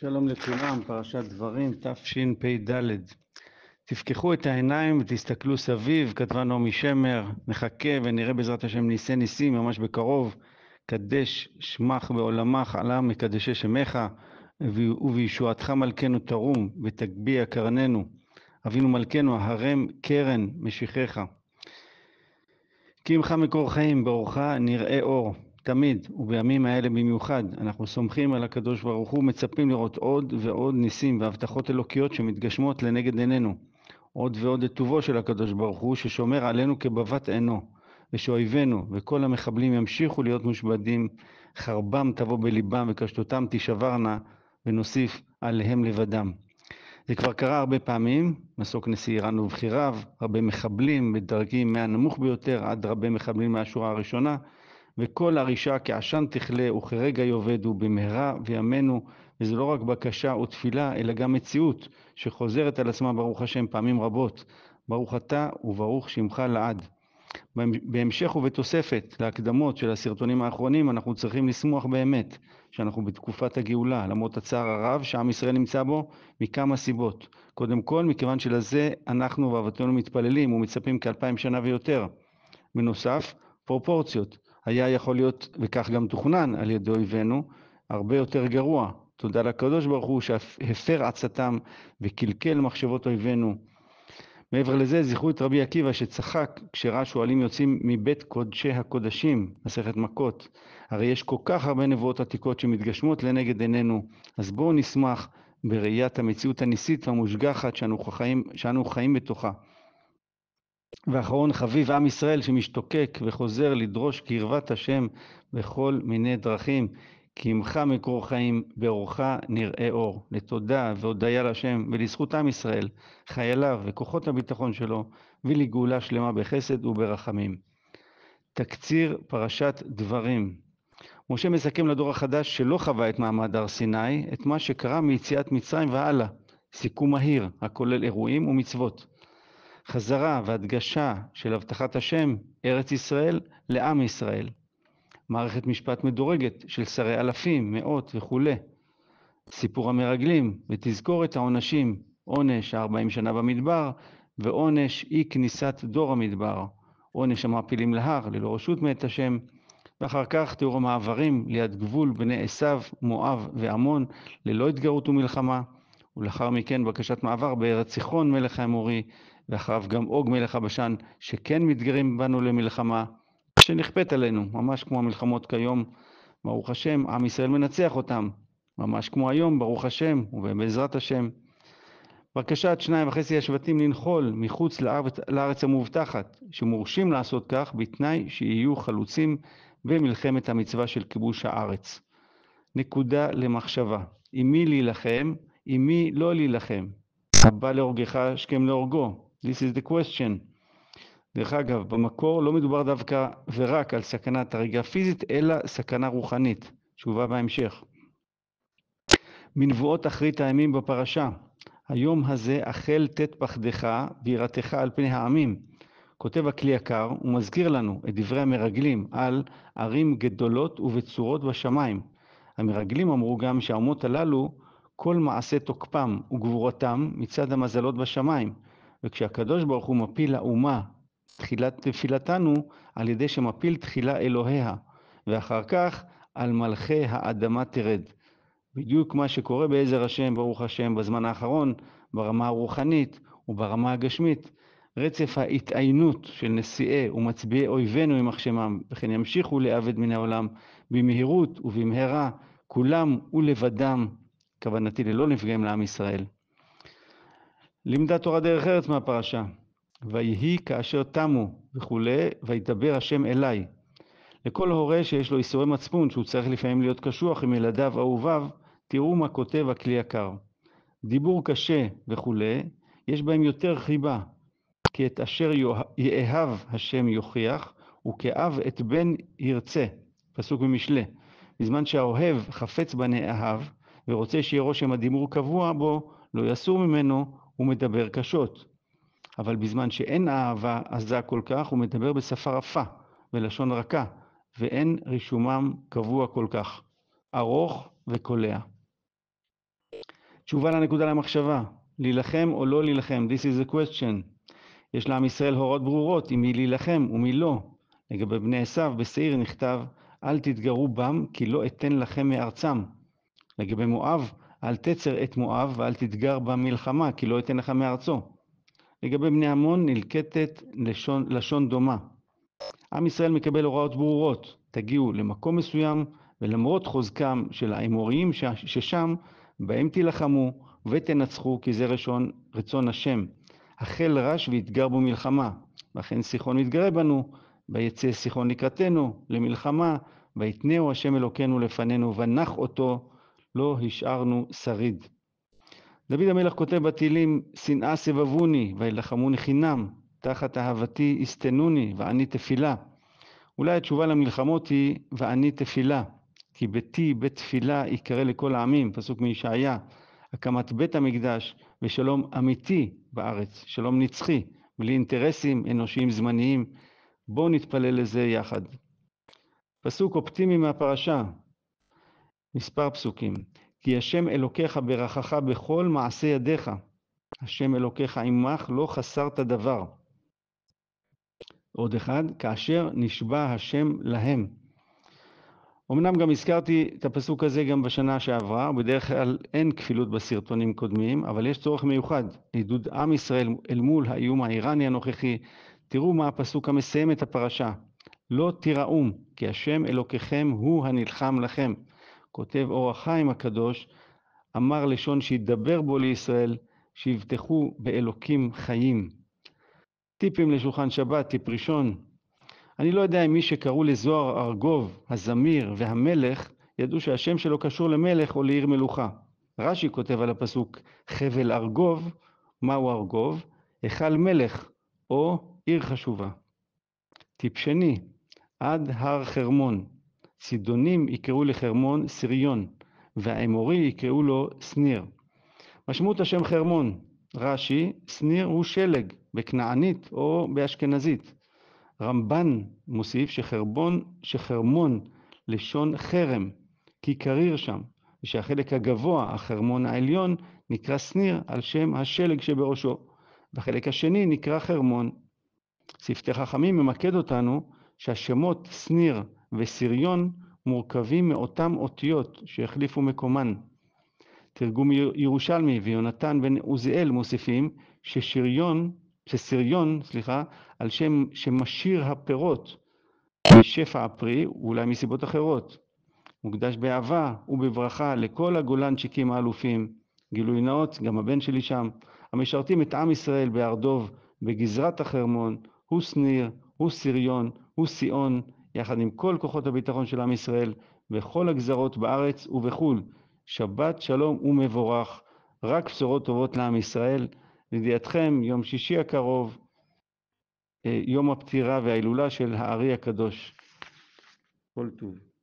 שלום לכולם, פרשת דברים, תשפ"ד. תפקחו את העיניים ותסתכלו סביב, כתבה נעמי שמר, נחכה ונראה בעזרת השם ניסי ניסים ממש בקרוב. קדש שמך בעולמך, עלה מקדשי שמך, ובישועתך מלכנו תרום, ותגביה קרננו. אבינו מלכנו, הרם קרן משיחך. כי עמך מקור חיים, באורך נראה אור. תמיד, ובימים האלה במיוחד, אנחנו סומכים על הקדוש ברוך הוא, מצפים לראות עוד ועוד ניסים והבטחות אלוקיות שמתגשמות לנגד עינינו. עוד ועוד את טובו של הקדוש ברוך הוא, ששומר עלינו כבבת עינו, ושאויבינו וכל המחבלים ימשיכו להיות מושבדים, חרבם תבוא בליבם וקשתותם תישברנה, ונוסיף עליהם לבדם. זה כבר קרה הרבה פעמים, מסוק נשיא איראן ובכיריו, הרבה מחבלים בדרגים מהנמוך ביותר עד רבי מחבלים מהשורה הראשונה, וכל הרישה כעשן תכלה וכרגע יאבדו במהרה וימינו, וזה לא רק בקשה או תפילה, אלא גם מציאות שחוזרת על עצמה ברוך השם פעמים רבות. ברוך אתה וברוך שמך לעד. בהמשך ובתוספת להקדמות של הסרטונים האחרונים, אנחנו צריכים לשמוח באמת שאנחנו בתקופת הגאולה, למרות הצער הרב שעם ישראל נמצא בו, מכמה סיבות. קודם כל, מכיוון שלזה אנחנו ואבותינו מתפללים ומצפים כאלפיים שנה ויותר. בנוסף, פרופורציות. היה יכול להיות, וכך גם תוכנן על ידי אויבינו, הרבה יותר גרוע. תודה לקדוש ברוך הוא שהפר עצתם וקלקל מחשבות אויבינו. מעבר לזה, זכרו את רבי עקיבא שצחק כשראה שועלים יוצאים מבית קודשי הקודשים, מסכת מכות. הרי יש כל כך הרבה נבואות עתיקות שמתגשמות לנגד עינינו, אז בואו נשמח בראיית המציאות הניסית והמושגחת שאנו חיים, שאנו חיים בתוכה. ואחרון חביב עם ישראל שמשתוקק וחוזר לדרוש קרבת השם בכל מיני דרכים. כי עמך מקור חיים, באורך נראה אור. לתודה והודיה להשם ולזכות עם ישראל, חייליו וכוחות הביטחון שלו, ולגאולה שלמה בחסד וברחמים. תקציר פרשת דברים. משה מסכם לדור החדש שלא חווה את מעמד הר סיני, את מה שקרה מיציאת מצרים והלאה. סיכום מהיר, הכולל אירועים ומצוות. חזרה והדגשה של הבטחת השם, ארץ ישראל, לעם ישראל. מערכת משפט מדורגת של שרי אלפים, מאות וכולי. סיפור המרגלים ותזכורת העונשים, עונש הארבעים שנה במדבר ועונש אי כניסת דור המדבר, עונש המעפילים להר ללא רשות מאת השם, ואחר כך תיאור המעברים ליד גבול בני עשיו, מואב ועמון ללא התגרות ומלחמה, ולאחר מכן בקשת מעבר בארץ סיחון מלך האמורי ואחריו גם אוג מלך הבשן, שכן מתגרים בנו למלחמה, שנכפית עלינו, ממש כמו המלחמות כיום, ברוך השם, עם ישראל מנצח אותם, ממש כמו היום, ברוך השם, ובעזרת השם. בקשת שניים וחצי השבטים לנחול מחוץ לארץ, לארץ המובטחת, שמורשים לעשות כך בתנאי שיהיו חלוצים במלחמת המצווה של כיבוש הארץ. נקודה למחשבה, עם מי להילחם, עם מי לא להילחם. הבא להורגך השכם להורגו, This is the question. דרך אגב, במקור לא מדובר דווקא ורק על סכנת הריגה פיזית, אלא סכנה רוחנית, שהובא בהמשך. מנבואות אחרית הימים בפרשה, היום הזה החל תת פחדך ויראתך על פני העמים. כותב הכלי יקר ומזכיר לנו את דברי המרגלים על ערים גדולות ובצורות בשמיים. המרגלים אמרו גם שהאומות הללו, כל מעשה תוקפם וגבורתם מצד המזלות בשמיים. וכשהקדוש ברוך הוא מפיל לאומה תחילת תפילתנו, על ידי שמפיל תחילה אלוהיה, ואחר כך על מלכי האדמה תרד. בדיוק מה שקורה בעזר השם, ברוך השם, בזמן האחרון, ברמה הרוחנית וברמה הגשמית. רצף ההתעיינות של נשיאי ומצביעי אויבינו יימח שמם, וכן ימשיכו להיאבד מן העולם במהירות ובמהרה, כולם ולבדם, כוונתי ללא נפגעים לעם ישראל. לימדה תורה דרך ארץ מהפרשה. ויהי כאשר תמו וכולי, וידבר השם אליי. לכל הורה שיש לו איסורי מצפון, שהוא צריך לפעמים להיות קשוח עם ילדיו אהוביו, תראו מה כותב הכלי יקר. דיבור קשה וכולי, יש בהם יותר חיבה, כי את אשר יאהב השם יוכיח, וכאב את בן ירצה. פסוק במשלי. בזמן שהאוהב חפץ בנאהב, ורוצה שיהיה רושם הדיבור קבוע בו, לא יסור ממנו, הוא מדבר קשות. אבל בזמן שאין אהבה עזה כל כך, הוא מדבר בשפה רפה ולשון רכה, ואין רישומם קבוע כל כך, ארוך וקולע. תשובה לנקודה למחשבה, להילחם או לא להילחם, this is a question. יש לעם ישראל הוראות ברורות עם מי להילחם ומי לא. לגבי בני עשיו בשעיר נכתב, אל תתגרו בם, כי לא אתן לכם מארצם. לגבי מואב, אל תצר את מואב ואל תתגר במלחמה, כי לא אתן לך מארצו. לגבי בני עמון נלקטת לשון, לשון דומה. עם ישראל מקבל הוראות ברורות, תגיעו למקום מסוים, ולמרות חוזקם של האמוריים ששם, בהם תילחמו ותנצחו, כי זה רצון, רצון השם. החל רש ויתגר בו מלחמה, ואכן סיחון מתגרה בנו, ויצא סיחון לקראתנו למלחמה, ויתנהו השם אלוקינו לפנינו, ונח אותו, לא השארנו שריד. דוד המלך כותב בתהילים, שנאה סבבוני, וילחמוני חינם, תחת אהבתי יסתנוני, ואני תפילה. אולי התשובה למלחמות היא, ואני תפילה. כי ביתי בית תפילה יקרא לכל העמים, פסוק מישעיה. הקמת בית המקדש ושלום אמיתי בארץ, שלום נצחי, בלי אינטרסים אנושיים זמניים. בואו נתפלל לזה יחד. פסוק אופטימי מהפרשה, מספר פסוקים. כי השם אלוקיך ברכך בכל מעשה ידיך. השם אלוקיך עמך לא חסרת דבר. עוד אחד, כאשר נשבע השם להם. אמנם גם הזכרתי את הפסוק הזה גם בשנה שעברה, בדרך כלל אין כפילות בסרטונים קודמים, אבל יש צורך מיוחד לעידוד עם ישראל אל מול האיום האיראני הנוכחי. תראו מה הפסוק המסיים את הפרשה. לא תיראום, כי השם אלוקיכם הוא הנלחם לכם. כותב אור החיים הקדוש, אמר לשון שידבר בו לישראל, שיבטחו באלוקים חיים. טיפים לשולחן שבת, טיפ ראשון, אני לא יודע אם מי שקראו לזוהר ארגוב, הזמיר והמלך, ידעו שהשם שלו קשור למלך או לעיר מלוכה. רש"י כותב על הפסוק חבל ארגוב, מהו ארגוב? היכל מלך או עיר חשובה. טיפ שני, עד הר חרמון. צידונים יקראו לחרמון סריון, והאמורי יקראו לו שניר. משמעות השם חרמון, רש"י, שניר הוא שלג, בכנענית או באשכנזית. רמב"ן מוסיף שחרבון, שחרמון לשון חרם, כי קריר שם, ושהחלק הגבוה, החרמון העליון, נקרא שניר על שם השלג שבראשו, והחלק השני נקרא חרמון. שפתי חכמים ממקד אותנו שהשמות שניר וסריון מורכבים מאותם אותיות שהחליפו מקומן. תרגום ירושלמי ויונתן בן עוזיאל מוסיפים ששריון שסריון, סליחה, על שם שמשאיר הפירות משפע הפרי, ואולי מסיבות אחרות. מוקדש באהבה ובברכה לכל הגולנצ'יקים האלופים, גילוי נאות, גם הבן שלי שם, המשרתים את עם ישראל בהר דוב, בגזרת החרמון, הוא שניר, הוא סריון, הוא סיאון, יחד עם כל כוחות הביטחון של עם ישראל, בכל הגזרות בארץ ובחו"ל. שבת שלום ומבורך, רק בשורות טובות לעם ישראל. לידיעתכם, יום שישי הקרוב, אה, יום הפטירה וההילולה של הארי הקדוש. כל טוב.